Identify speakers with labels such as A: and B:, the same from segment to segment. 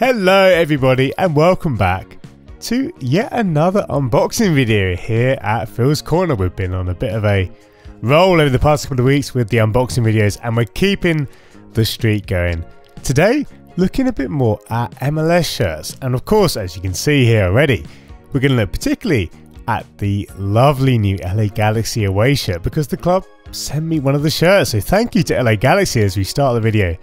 A: Hello everybody and welcome back to yet another unboxing video here at Phil's Corner. We've been on a bit of a roll over the past couple of weeks with the unboxing videos and we're keeping the streak going. Today, looking a bit more at MLS shirts and of course as you can see here already, we're going to look particularly at the lovely new LA Galaxy away shirt because the club sent me one of the shirts. So thank you to LA Galaxy as we start the video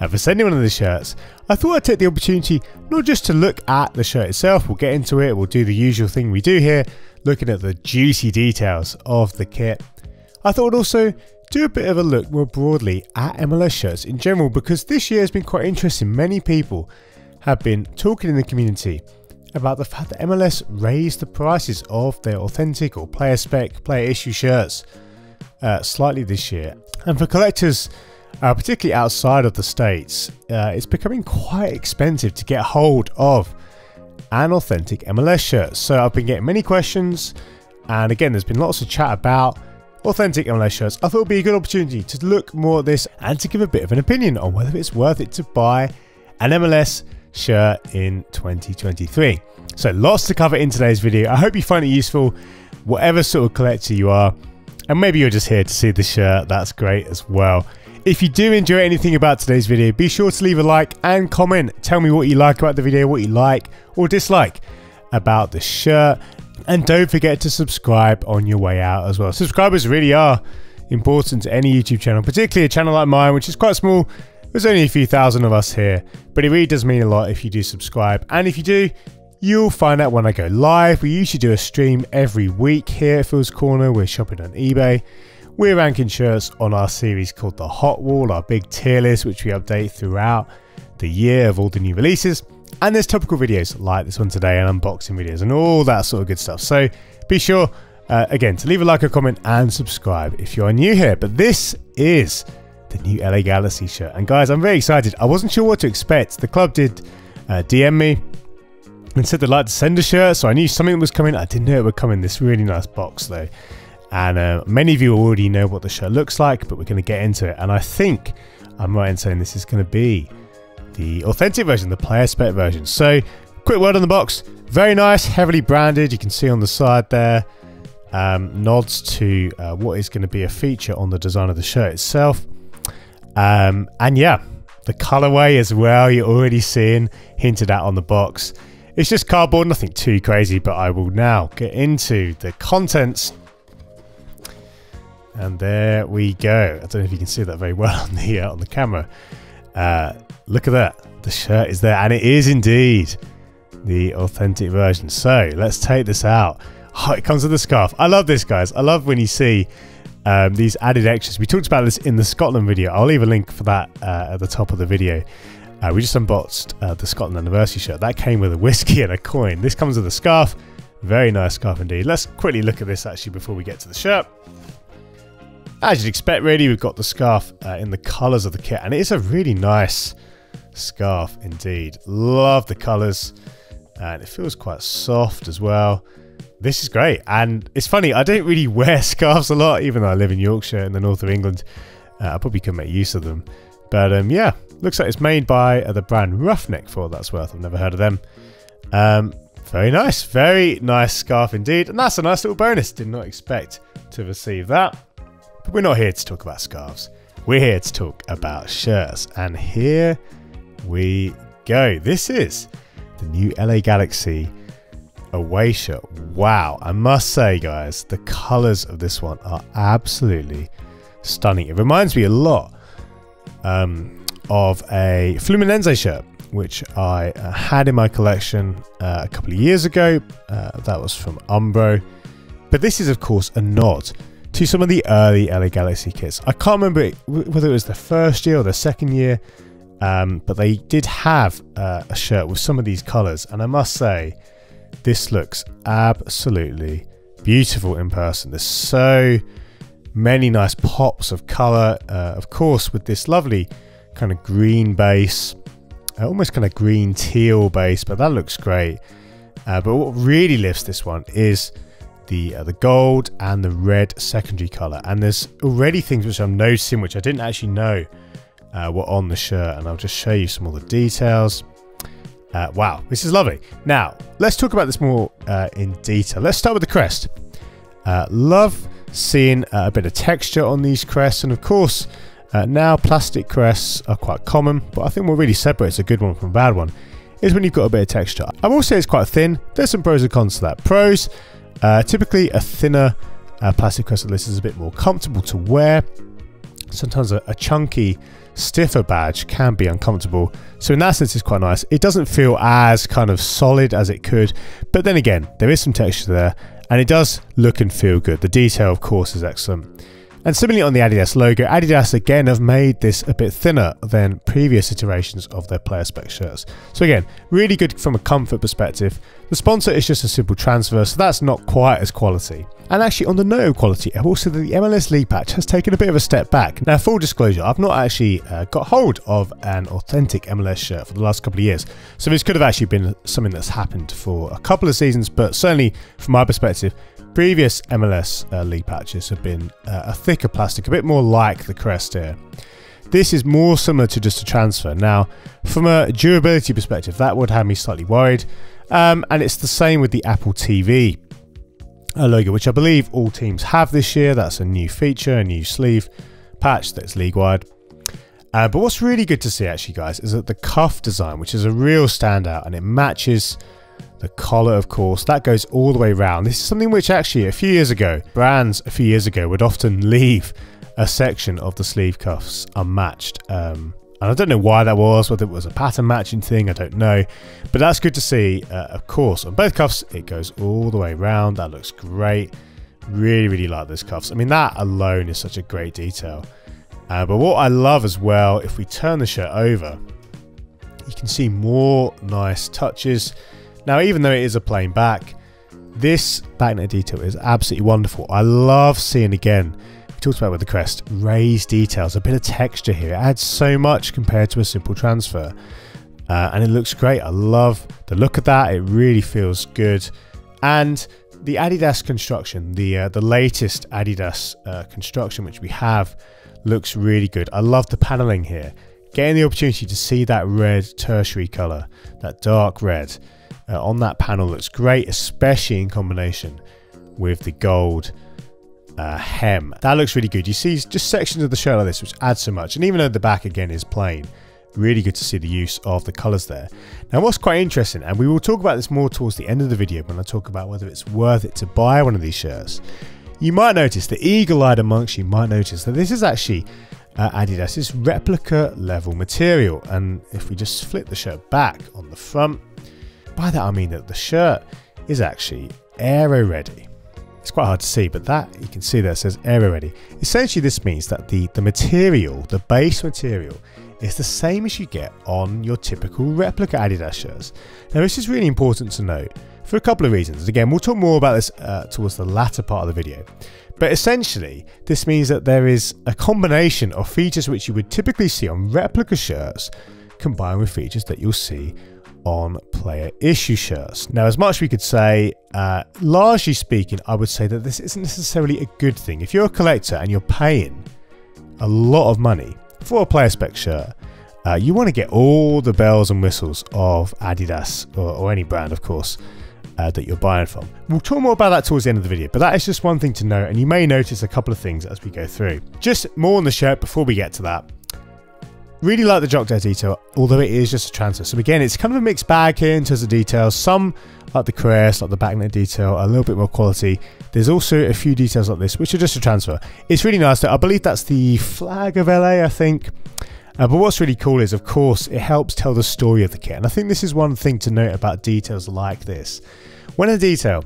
A: and for sending one of the shirts, I thought I'd take the opportunity not just to look at the shirt itself, we'll get into it, we'll do the usual thing we do here, looking at the juicy details of the kit. I thought also do a bit of a look more broadly at MLS shirts in general because this year has been quite interesting. Many people have been talking in the community about the fact that MLS raised the prices of their authentic or player spec, player issue shirts uh, slightly this year. And for collectors, uh, particularly outside of the States, uh, it's becoming quite expensive to get hold of an authentic MLS shirt. So I've been getting many questions, and again, there's been lots of chat about authentic MLS shirts. I thought it would be a good opportunity to look more at this and to give a bit of an opinion on whether it's worth it to buy an MLS shirt in 2023. So lots to cover in today's video. I hope you find it useful, whatever sort of collector you are. And maybe you're just here to see the shirt, that's great as well. If you do enjoy anything about today's video, be sure to leave a like and comment. Tell me what you like about the video, what you like or dislike about the shirt. And don't forget to subscribe on your way out as well. Subscribers really are important to any YouTube channel, particularly a channel like mine, which is quite small. There's only a few thousand of us here, but it really does mean a lot if you do subscribe. And if you do, you'll find out when I go live. We usually do a stream every week here at Phil's Corner. We're shopping on eBay. We're ranking shirts on our series called the Hot Wall, our big tier list, which we update throughout the year of all the new releases. And there's topical videos like this one today and unboxing videos and all that sort of good stuff. So be sure, uh, again, to leave a like, a comment, and subscribe if you're new here. But this is the new LA Galaxy shirt. And guys, I'm very excited. I wasn't sure what to expect. The club did uh, DM me and said they'd like to send a shirt, so I knew something was coming. I didn't know it would come in this really nice box though. And uh, many of you already know what the shirt looks like, but we're going to get into it. And I think I'm right in saying this is going to be the authentic version, the player spec version. So, quick word on the box. Very nice, heavily branded. You can see on the side there um, nods to uh, what is going to be a feature on the design of the shirt itself. Um, and yeah, the colorway as well, you're already seeing hinted at on the box. It's just cardboard, nothing too crazy, but I will now get into the contents and there we go. I don't know if you can see that very well on the uh, on the camera. Uh, look at that. The shirt is there, and it is indeed the authentic version. So let's take this out. Oh, it comes with a scarf. I love this, guys. I love when you see um, these added extras. We talked about this in the Scotland video. I'll leave a link for that uh, at the top of the video. Uh, we just unboxed uh, the Scotland anniversary shirt. That came with a whiskey and a coin. This comes with a scarf. Very nice scarf indeed. Let's quickly look at this actually before we get to the shirt. As you'd expect, really, we've got the scarf uh, in the colours of the kit, and it is a really nice scarf indeed. Love the colours, and it feels quite soft as well. This is great, and it's funny, I don't really wear scarves a lot, even though I live in Yorkshire in the north of England. Uh, I probably could make use of them. But um, yeah, looks like it's made by uh, the brand Ruffneck for all that's worth. I've never heard of them. Um, very nice, very nice scarf indeed. And that's a nice little bonus. Did not expect to receive that. But we're not here to talk about scarves. We're here to talk about shirts. And here we go. This is the new LA Galaxy away shirt. Wow. I must say, guys, the colors of this one are absolutely stunning. It reminds me a lot um, of a Fluminense shirt, which I uh, had in my collection uh, a couple of years ago. Uh, that was from Umbro. But this is, of course, a nod to some of the early LA Galaxy kits. I can't remember whether it was the first year or the second year, um, but they did have uh, a shirt with some of these colours, and I must say, this looks absolutely beautiful in person. There's so many nice pops of colour, uh, of course, with this lovely kind of green base, uh, almost kind of green teal base, but that looks great. Uh, but what really lifts this one is the uh, the gold and the red secondary color. And there's already things which I'm noticing which I didn't actually know uh, were on the shirt. And I'll just show you some of the details. Uh, wow, this is lovely. Now, let's talk about this more uh, in detail. Let's start with the crest. Uh, love seeing uh, a bit of texture on these crests, and of course, now plastic crests are quite common, but I think what really separates a good one from a bad one is when you've got a bit of texture. I will say it's quite thin. There's some pros and cons to that. Pros, uh, typically a thinner plastic crest like this is a bit more comfortable to wear. Sometimes a, a chunky stiffer badge can be uncomfortable. So in that sense, it's quite nice. It doesn't feel as kind of solid as it could, but then again, there is some texture there and it does look and feel good. The detail, of course, is excellent. And similarly on the Adidas logo, Adidas again have made this a bit thinner than previous iterations of their player spec shirts. So again, really good from a comfort perspective. The sponsor is just a simple transfer, so that's not quite as quality. And actually on the of quality, I will say that the MLS League patch has taken a bit of a step back. Now full disclosure, I've not actually uh, got hold of an authentic MLS shirt for the last couple of years. So this could have actually been something that's happened for a couple of seasons, but certainly from my perspective, Previous MLS uh, league patches have been uh, a thicker plastic, a bit more like the crest here. This is more similar to just a transfer. Now, from a durability perspective, that would have me slightly worried. Um, and it's the same with the Apple TV uh, logo, which I believe all teams have this year. That's a new feature, a new sleeve patch that's league-wide. Uh, but what's really good to see actually, guys, is that the cuff design, which is a real standout, and it matches the collar, of course, that goes all the way around. This is something which actually a few years ago, brands a few years ago would often leave a section of the sleeve cuffs unmatched. Um, and I don't know why that was, whether it was a pattern matching thing, I don't know. But that's good to see, uh, of course. On both cuffs, it goes all the way around. That looks great. Really, really like those cuffs. I mean, that alone is such a great detail. Uh, but what I love as well, if we turn the shirt over, you can see more nice touches. Now, even though it is a plain back, this back backnet detail is absolutely wonderful. I love seeing again, we talked about with the crest, raised details, a bit of texture here. It adds so much compared to a simple transfer. Uh, and it looks great. I love the look of that. It really feels good. And the Adidas construction, the uh, the latest Adidas uh, construction which we have, looks really good. I love the paneling here. Getting the opportunity to see that red tertiary color, that dark red, uh, on that panel looks great, especially in combination with the gold uh, hem. That looks really good. You see just sections of the shirt like this, which add so much. And even though the back again is plain, really good to see the use of the colors there. Now what's quite interesting, and we will talk about this more towards the end of the video when I talk about whether it's worth it to buy one of these shirts. You might notice, the eagle-eyed amongst you might notice that this is actually uh, Adidas's replica level material. And if we just flip the shirt back on the front, by that I mean that the shirt is actually aero ready. It's quite hard to see, but that you can see there says aero ready. Essentially, this means that the, the material, the base material, is the same as you get on your typical replica Adidas shirts. Now, this is really important to note for a couple of reasons. Again, we'll talk more about this uh, towards the latter part of the video. But essentially, this means that there is a combination of features which you would typically see on replica shirts combined with features that you'll see on player issue shirts. Now, as much as we could say, uh, largely speaking, I would say that this isn't necessarily a good thing. If you're a collector and you're paying a lot of money for a player spec shirt, uh, you want to get all the bells and whistles of Adidas or, or any brand, of course, uh, that you're buying from. We'll talk more about that towards the end of the video, but that is just one thing to note, and you may notice a couple of things as we go through. Just more on the shirt before we get to that. Really like the Jock detail, although it is just a transfer. So again, it's kind of a mixed bag here in terms of details. Some, like the crest, like the backnet detail, a little bit more quality. There's also a few details like this, which are just a transfer. It's really nice. Though. I believe that's the flag of LA, I think. Uh, but what's really cool is, of course, it helps tell the story of the kit. And I think this is one thing to note about details like this. When a detail,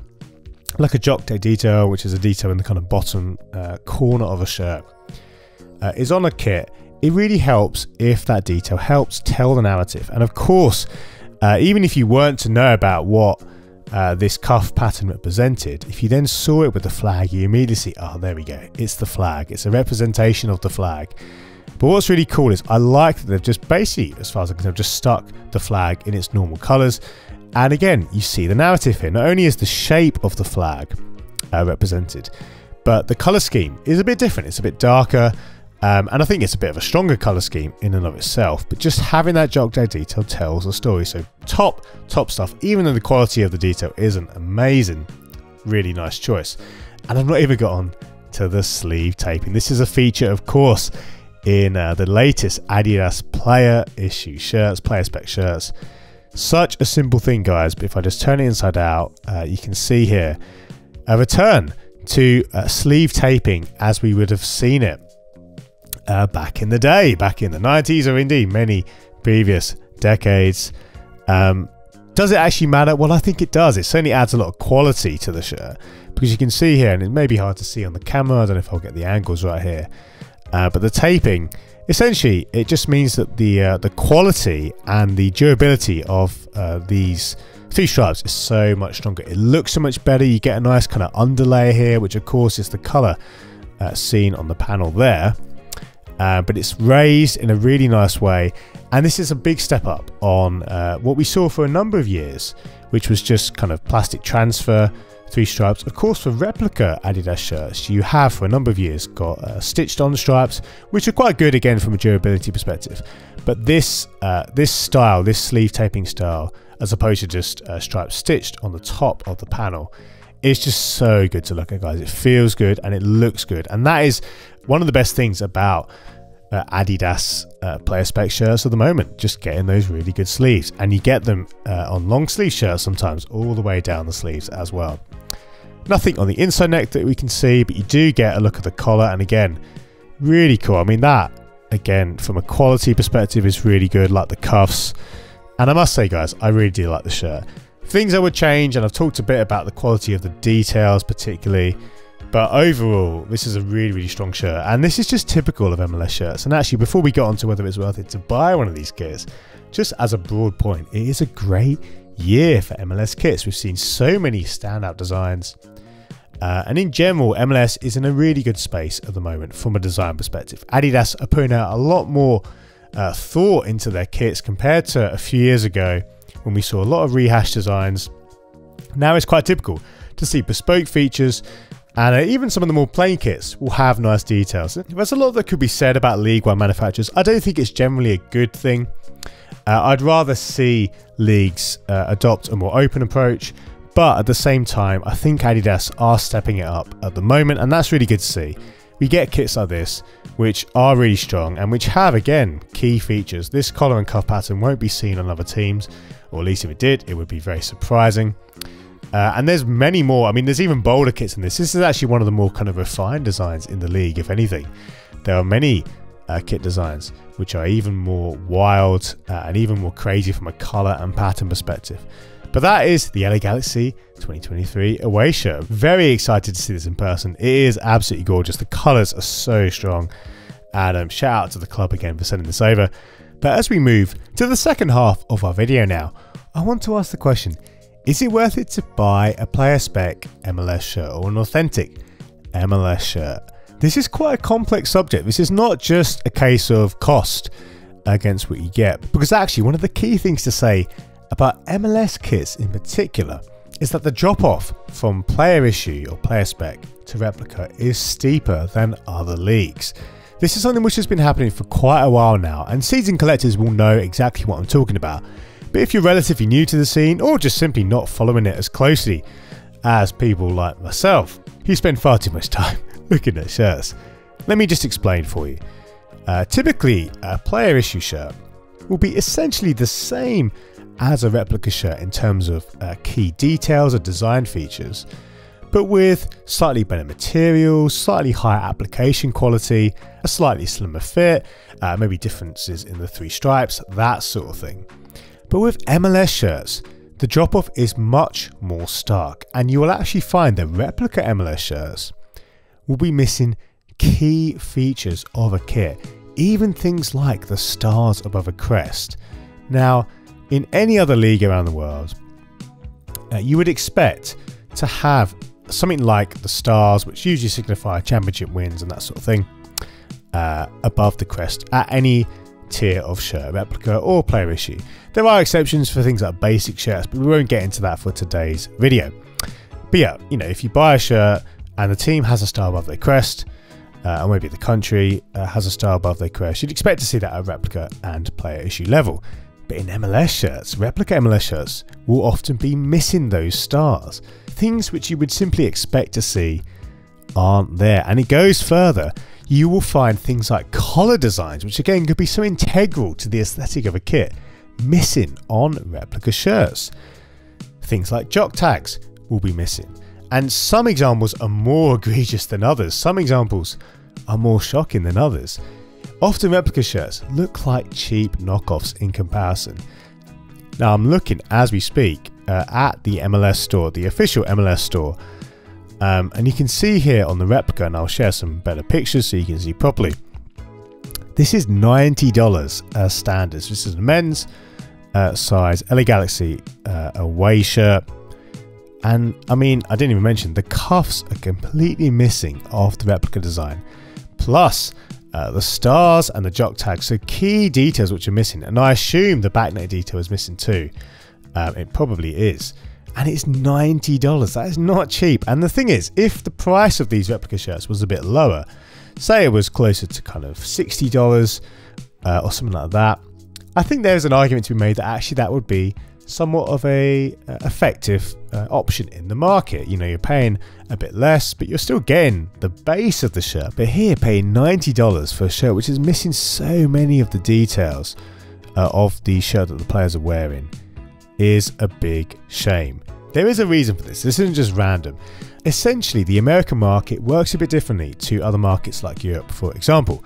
A: like a Jock detail, which is a detail in the kind of bottom uh, corner of a shirt, uh, is on a kit, it really helps if that detail helps tell the narrative. And of course, uh, even if you weren't to know about what uh, this cuff pattern represented, if you then saw it with the flag, you immediately see, oh, there we go, it's the flag. It's a representation of the flag. But what's really cool is I like that they've just basically, as far as I can tell, just stuck the flag in its normal colours. And again, you see the narrative here. Not only is the shape of the flag uh, represented, but the colour scheme is a bit different. It's a bit darker. Um, and I think it's a bit of a stronger colour scheme in and of itself, but just having that jock detail tells a story. So top, top stuff, even though the quality of the detail isn't amazing, really nice choice. And I've not even got on to the sleeve taping. This is a feature, of course, in uh, the latest Adidas player issue shirts, player spec shirts. Such a simple thing, guys, but if I just turn it inside out, uh, you can see here a return to uh, sleeve taping as we would have seen it uh, back in the day, back in the 90s, or indeed many previous decades. Um, does it actually matter? Well, I think it does. It certainly adds a lot of quality to the shirt because you can see here, and it may be hard to see on the camera. I don't know if I'll get the angles right here, uh, but the taping essentially it just means that the uh, the quality and the durability of uh, these three stripes is so much stronger. It looks so much better. You get a nice kind of underlay here, which of course is the color uh, seen on the panel there uh, but it's raised in a really nice way. And this is a big step up on uh, what we saw for a number of years, which was just kind of plastic transfer, three stripes. Of course, for replica Adidas shirts, you have for a number of years got uh, stitched on stripes, which are quite good again from a durability perspective. But this uh, this style, this sleeve taping style, as opposed to just uh, stripes stitched on the top of the panel, it's just so good to look at, guys. It feels good and it looks good. And that is one of the best things about uh, Adidas uh, player spec shirts at the moment. Just getting those really good sleeves. And you get them uh, on long sleeve shirts sometimes, all the way down the sleeves as well. Nothing on the inside neck that we can see, but you do get a look at the collar. And again, really cool. I mean, that, again, from a quality perspective, is really good, like the cuffs. And I must say, guys, I really do like the shirt. Things I would change, and I've talked a bit about the quality of the details, particularly. But overall, this is a really, really strong shirt. And this is just typical of MLS shirts. And actually, before we get on to whether it's worth it to buy one of these kits, just as a broad point, it is a great year for MLS kits. We've seen so many standout designs. Uh, and in general, MLS is in a really good space at the moment from a design perspective. Adidas are putting out a lot more uh, thought into their kits compared to a few years ago when we saw a lot of rehashed designs. Now it's quite typical to see bespoke features and uh, even some of the more plain kits will have nice details. There's a lot that could be said about League 1 manufacturers. I don't think it's generally a good thing. Uh, I'd rather see leagues uh, adopt a more open approach, but at the same time, I think Adidas are stepping it up at the moment, and that's really good to see. We get kits like this, which are really strong and which have, again, key features. This collar and cuff pattern won't be seen on other teams, or at least if it did, it would be very surprising. Uh, and there's many more. I mean, there's even bolder kits in this. This is actually one of the more kind of refined designs in the league, if anything. There are many uh, kit designs which are even more wild uh, and even more crazy from a color and pattern perspective. But that is the LA Galaxy 2023 away shirt. Very excited to see this in person. It is absolutely gorgeous. The colors are so strong. And um, shout out to the club again for sending this over. But as we move to the second half of our video now, I want to ask the question is it worth it to buy a player spec MLS shirt or an authentic MLS shirt? This is quite a complex subject. This is not just a case of cost against what you get, because actually, one of the key things to say about MLS kits in particular is that the drop off from player issue or player spec to replica is steeper than other leagues. This is something which has been happening for quite a while now, and season collectors will know exactly what I'm talking about. But if you're relatively new to the scene or just simply not following it as closely as people like myself, who spend far too much time looking at shirts, let me just explain for you. Uh, typically, a player issue shirt will be essentially the same as a replica shirt in terms of uh, key details or design features, but with slightly better materials, slightly higher application quality, a slightly slimmer fit, uh, maybe differences in the three stripes, that sort of thing. But with MLS shirts, the drop off is much more stark, and you will actually find that replica MLS shirts will be missing key features of a kit, even things like the stars above a crest. Now, in any other league around the world, uh, you would expect to have something like the stars, which usually signify championship wins and that sort of thing, uh, above the crest at any tier of shirt, replica or player issue. There are exceptions for things like basic shirts, but we won't get into that for today's video. But yeah, you know, if you buy a shirt and the team has a star above their crest, uh, or maybe the country uh, has a star above their crest, you'd expect to see that at replica and player issue level. But in MLS shirts, replica MLS shirts will often be missing those stars. Things which you would simply expect to see aren't there. And it goes further. You will find things like collar designs, which again could be so integral to the aesthetic of a kit, missing on replica shirts. Things like jock tags will be missing. And some examples are more egregious than others. Some examples are more shocking than others. Often replica shirts look like cheap knockoffs in comparison. Now I'm looking as we speak uh, at the MLS store, the official MLS store, um, and you can see here on the replica, and I'll share some better pictures so you can see properly. This is $90 as standards. This is a men's uh, size LA Galaxy uh, away shirt. And I mean, I didn't even mention the cuffs are completely missing off the replica design. Plus, uh, the stars and the jock tags, so key details which are missing. And I assume the backnet detail is missing too. Um, it probably is. And it's $90. That is not cheap. And the thing is, if the price of these replica shirts was a bit lower, say it was closer to kind of $60 uh, or something like that, I think there's an argument to be made that actually that would be somewhat of a uh, effective uh, option in the market. You know, you're paying a bit less, but you're still getting the base of the shirt. But here, paying $90 for a shirt which is missing so many of the details uh, of the shirt that the players are wearing is a big shame. There is a reason for this. This isn't just random. Essentially, the American market works a bit differently to other markets like Europe, for example,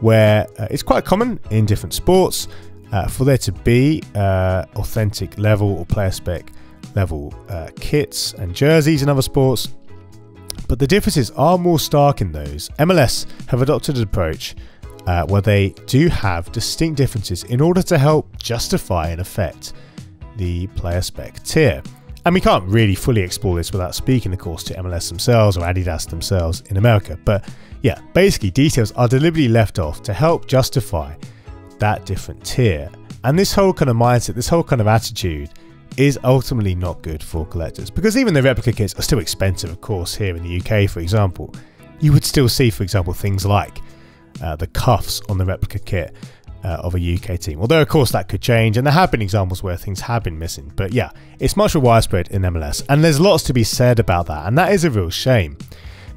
A: where uh, it's quite common in different sports uh, for there to be uh, authentic level or player spec level uh, kits and jerseys in other sports. But the differences are more stark in those. MLS have adopted an approach uh, where they do have distinct differences in order to help justify and affect the player spec tier. And we can't really fully explore this without speaking, of course, to MLS themselves or Adidas themselves in America. But yeah, basically, details are deliberately left off to help justify that different tier. And this whole kind of mindset, this whole kind of attitude is ultimately not good for collectors because even the replica kits are still expensive, of course, here in the UK, for example. You would still see, for example, things like uh, the cuffs on the replica kit uh, of a UK team. Although, of course, that could change, and there have been examples where things have been missing. But yeah, it's much more widespread in MLS, and there's lots to be said about that, and that is a real shame.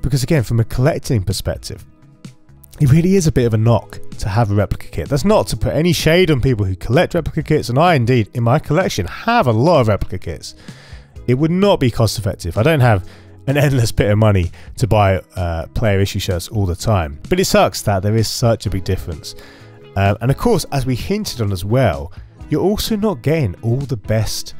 A: Because again, from a collecting perspective, it really is a bit of a knock to have a replica kit. That's not to put any shade on people who collect replica kits, and I indeed, in my collection, have a lot of replica kits. It would not be cost effective. I don't have an endless bit of money to buy uh, player issue shirts all the time. But it sucks that there is such a big difference. Um, and of course, as we hinted on as well, you're also not getting all the best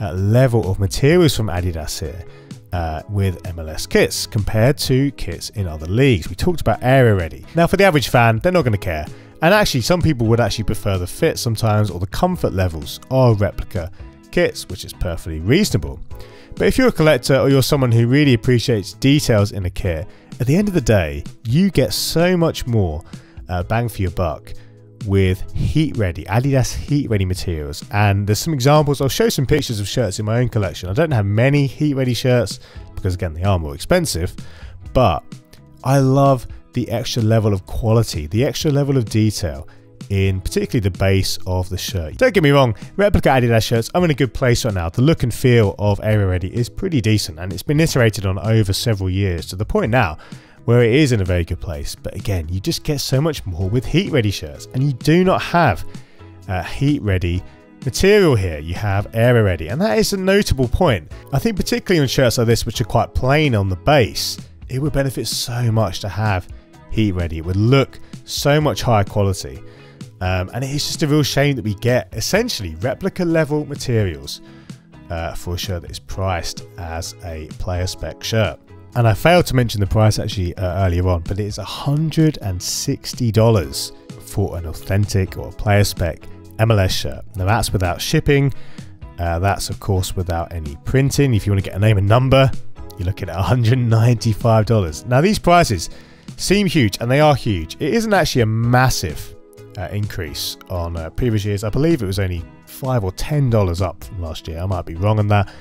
A: uh, level of materials from Adidas here uh, with MLS kits compared to kits in other leagues. We talked about aero ready. Now, for the average fan, they're not going to care. And actually, some people would actually prefer the fit sometimes or the comfort levels of replica kits, which is perfectly reasonable. But if you're a collector or you're someone who really appreciates details in a kit, at the end of the day, you get so much more uh, bang for your buck with heat ready, Adidas heat ready materials. And there's some examples, I'll show some pictures of shirts in my own collection. I don't have many heat ready shirts because, again, they are more expensive, but I love the extra level of quality, the extra level of detail in particularly the base of the shirt. Don't get me wrong, replica Adidas shirts I'm in a good place right now. The look and feel of Aero Ready is pretty decent and it's been iterated on over several years to the point now where it is in a very good place. But again, you just get so much more with heat ready shirts, and you do not have uh, heat ready material here. You have aero ready, and that is a notable point. I think, particularly on shirts like this, which are quite plain on the base, it would benefit so much to have heat ready. It would look so much higher quality. Um, and it's just a real shame that we get essentially replica level materials uh, for a shirt that is priced as a player spec shirt. And I failed to mention the price actually uh, earlier on, but it is $160 for an authentic or player spec MLS shirt. Now that's without shipping. Uh, that's of course without any printing. If you want to get a name and number, you're looking at $195. Now these prices seem huge, and they are huge. It isn't actually a massive uh, increase on uh, previous years. I believe it was only five or ten dollars up from last year. I might be wrong on that,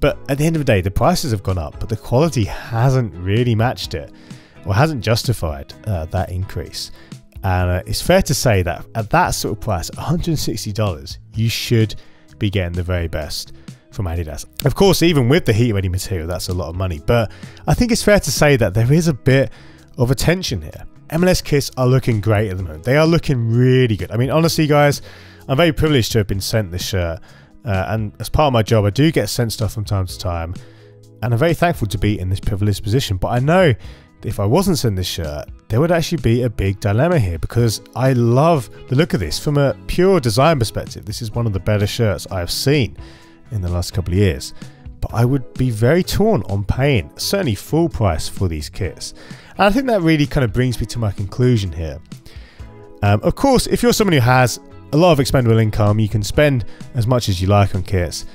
A: but at the end of the day, the prices have gone up, but the quality hasn't really matched it. or hasn't justified uh, that increase. And uh, it's fair to say that at that sort of price, $160, you should be getting the very best from Adidas. Of course, even with the heat ready material, that's a lot of money. But I think it's fair to say that there is a bit of a tension here. MLS kits are looking great at the moment. They are looking really good. I mean, honestly, guys, I'm very privileged to have been sent this shirt. Uh, and as part of my job, I do get sent stuff from time to time. And I'm very thankful to be in this privileged position. But I know if I wasn't sent this shirt, there would actually be a big dilemma here because I love the look of this from a pure design perspective. This is one of the better shirts I have seen in the last couple of years. But I would be very torn on paying certainly full price for these kits. And I think that really kind of brings me to my conclusion here. Um, of course, if you're someone who has a lot of expendable income, you can spend as much as you like on kits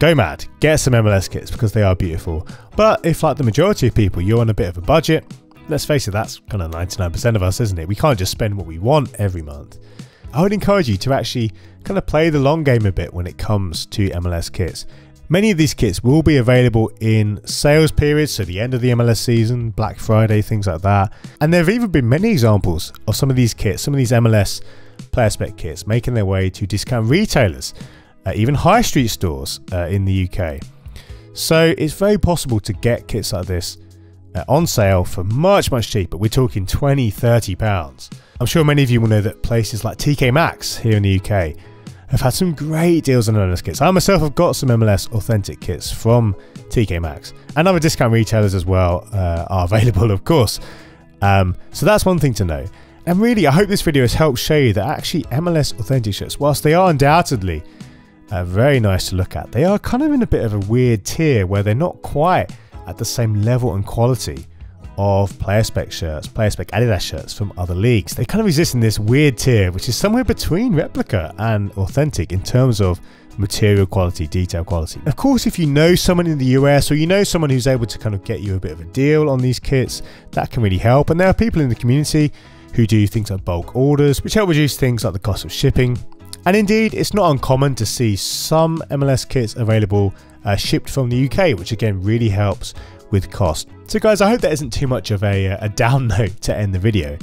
A: go mad, get some MLS kits because they are beautiful. But if, like the majority of people, you're on a bit of a budget, let's face it, that's kind of 99% of us, isn't it? We can't just spend what we want every month. I would encourage you to actually kind of play the long game a bit when it comes to MLS kits. Many of these kits will be available in sales periods, so the end of the MLS season, Black Friday, things like that. And there have even been many examples of some of these kits, some of these MLS player spec kits making their way to discount retailers uh, even high street stores uh, in the UK. So it's very possible to get kits like this uh, on sale for much, much cheaper. We're talking 20, 30 pounds. I'm sure many of you will know that places like TK Maxx here in the UK have had some great deals on MLS kits. I myself have got some MLS authentic kits from TK Maxx and other discount retailers as well uh, are available, of course. Um, so that's one thing to know. And really, I hope this video has helped show you that actually MLS authentic shirts, whilst they are undoubtedly uh, very nice to look at. They are kind of in a bit of a weird tier where they're not quite at the same level and quality of player spec shirts, player spec Adidas shirts from other leagues. They kind of exist in this weird tier, which is somewhere between replica and authentic in terms of material quality, detail quality. Of course, if you know someone in the US or you know someone who's able to kind of get you a bit of a deal on these kits, that can really help. And there are people in the community who do things like bulk orders, which help reduce things like the cost of shipping and indeed, it's not uncommon to see some MLS kits available uh, shipped from the UK, which again really helps with cost. So guys, I hope that isn't too much of a, a down note to end the video.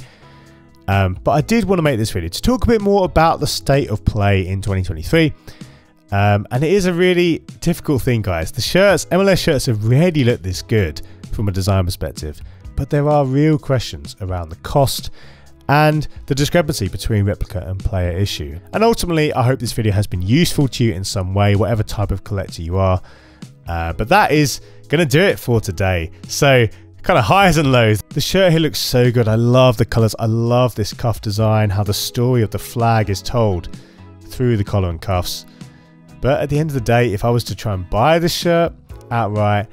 A: Um, but I did want to make this video to talk a bit more about the state of play in 2023. Um, and it is a really difficult thing, guys. The shirts, MLS shirts have rarely looked this good from a design perspective, but there are real questions around the cost and the discrepancy between replica and player issue. And ultimately, I hope this video has been useful to you in some way, whatever type of collector you are. Uh, but that is going to do it for today. So, kind of highs and lows. The shirt here looks so good. I love the colors. I love this cuff design, how the story of the flag is told through the collar and cuffs. But at the end of the day, if I was to try and buy this shirt outright,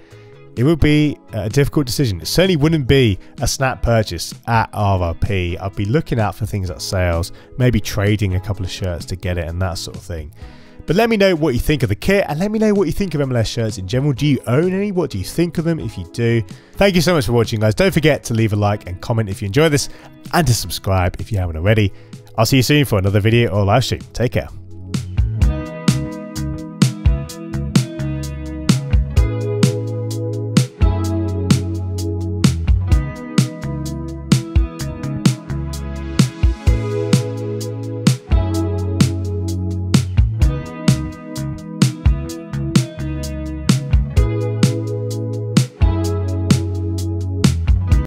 A: it would be a difficult decision. It certainly wouldn't be a snap purchase at RRP. I'd be looking out for things at sales, maybe trading a couple of shirts to get it and that sort of thing. But let me know what you think of the kit and let me know what you think of MLS shirts in general. Do you own any? What do you think of them if you do? Thank you so much for watching, guys. Don't forget to leave a like and comment if you enjoy this and to subscribe if you haven't already. I'll see you soon for another video or live stream. Take care.